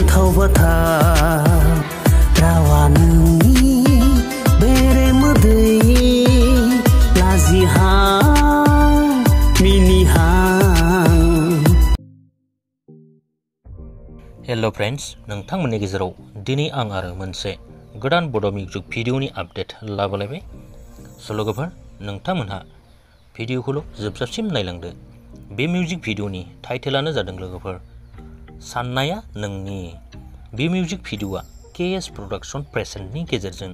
Hello friends रावा नोंनि बेरे नोंथांमोननि गेजेराव दिनै आं आरो मोनसे गोदान बड' मिउजिक भिडिअ'नि आपडेट लाबोलायबाय। स' लोगोफोर, नोंथांमोनहा भिडिअ'खौल' जोबजासिम नायलांदो। बे मिउजिक भिडिअ'नि टाइटेलानो जादों लोगोफोर साननाया नोंनि। बे मिउजिक भिडिअआ के एस प्रडाक्सन प्रेजेन्टनि गेजेरजों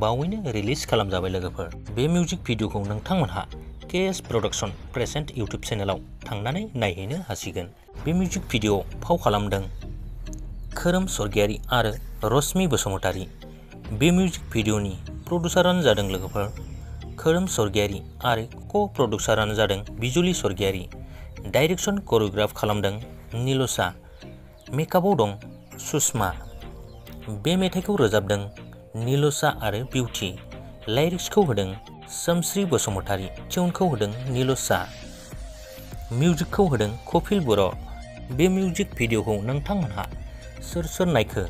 बावैनो रिलिज खालामजाबाय लोगोफोर। बे मिउजिक भिडिअखौ नोंथांमोनहा K S production present YouTube चेनेलाव थांनानै नायहैनो हासिगोन। बे मिउजिक भिडिअआव फाव खालामदों खोरोम स्वर्गियारि आरो रश्मि बसुमतारी। बे मिउजिक भिडिअनि प्रडिउसारानो जादों लोगोफोर खोरोम स्वर्गियारि आरो क' प्रडिउसारानो जादों बिजुलि स्वर्गियारि डाइरेक्सन करिय'ग्राफ खालामदों निलसा। मेकआपआव दं सुषमा। बे मेथाइखौ रोजाबदों निलसा आरो बिउटि लाइरिक्सखौ होदों सोमश्री बसुमतारी टिउनखौ होदों निलसा मिउजिकखौ होदों कपिल बर' बे मिउजिक भिडिअखौ नोंथांमोनहा सोर सोर नायखो?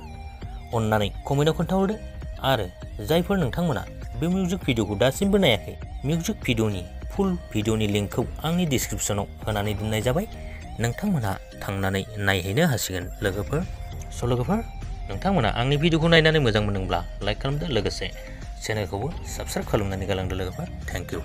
अन्नानै कमेन्टआव खोन्थाहरदो। आरो जायफोर नोंथांमोना बे मिउजिक भिडिअखौ दासिमबो नायाखै मिउजिक भिडिअनि फुल भिडिअनि लिंकखौ आंनि डिसक्रिपसनाव होनानै दोननाय जाबाय। नोंथांमोनहा थांनानै नायहैनो हासिगोन, लोगोफोर। स' लोगोफोर, नोंथांमोना आंनि भिडिअखौ नायनानै मोजां मोनदोंब्ला लाइक खालामदो, लोगोसे चेनेलखौबो साबस्क्राइब खालामनानै गालांदो, लोगोफोर। Thank you